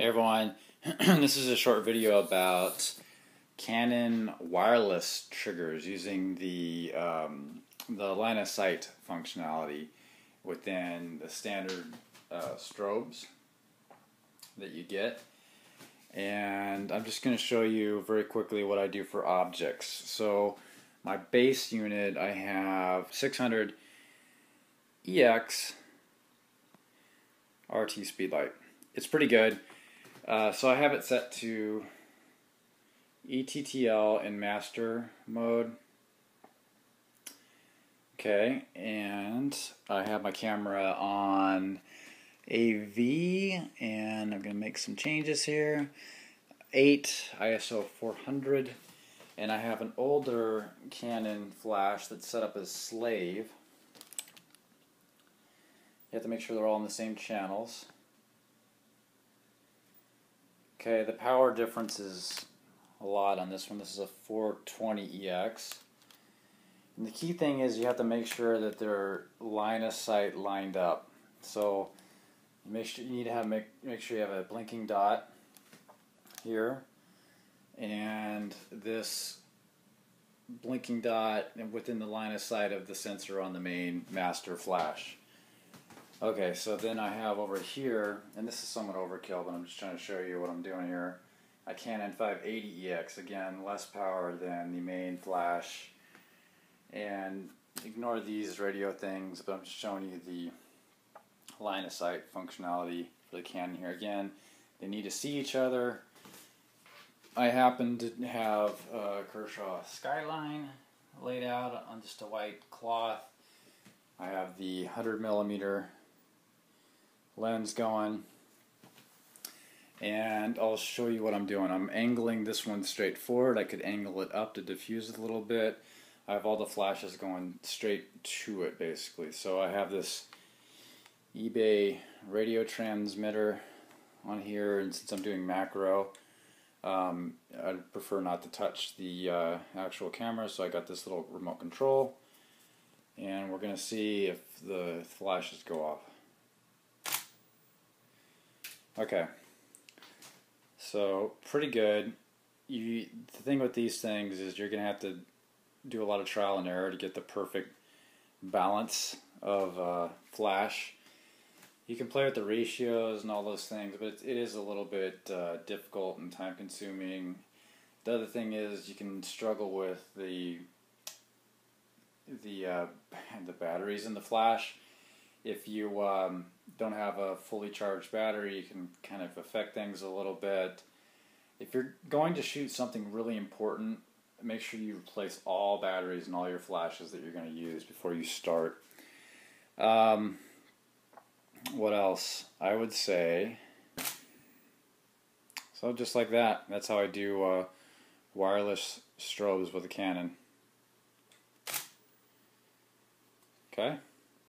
Hey everyone, this is a short video about Canon wireless triggers using the um, the line of sight functionality within the standard uh, strobes that you get. And I'm just going to show you very quickly what I do for objects. So my base unit, I have 600 EX RT speedlight. It's pretty good. Uh, so I have it set to ETTL in master mode. Okay, and I have my camera on AV, and I'm going to make some changes here. 8 ISO 400, and I have an older Canon flash that's set up as slave. You have to make sure they're all in the same channels. Okay, the power difference is a lot on this one. This is a 420EX. And the key thing is you have to make sure that they're line of sight lined up. So make sure you need to have make make sure you have a blinking dot here and this blinking dot within the line of sight of the sensor on the main master flash. Okay, so then I have over here, and this is somewhat overkill, but I'm just trying to show you what I'm doing here. A Canon 580EX, again, less power than the main flash. And ignore these radio things, but I'm just showing you the line of sight functionality for the Canon here. Again, they need to see each other. I happen to have a Kershaw Skyline laid out on just a white cloth. I have the 100 millimeter lens going and I'll show you what I'm doing. I'm angling this one straight forward. I could angle it up to diffuse it a little bit. I have all the flashes going straight to it basically. So I have this eBay radio transmitter on here and since I'm doing macro um, I'd prefer not to touch the uh, actual camera so I got this little remote control and we're to see if the flashes go off. Okay. So pretty good. You the thing with these things is you're gonna have to do a lot of trial and error to get the perfect balance of uh, flash. You can play with the ratios and all those things, but it is a little bit uh, difficult and time consuming. The other thing is you can struggle with the the uh, the batteries in the flash if you um, don't have a fully charged battery, you can kind of affect things a little bit. If you're going to shoot something really important, make sure you replace all batteries and all your flashes that you're going to use before you start. Um, what else? I would say. So just like that. That's how I do uh, wireless strobes with a Canon. Okay.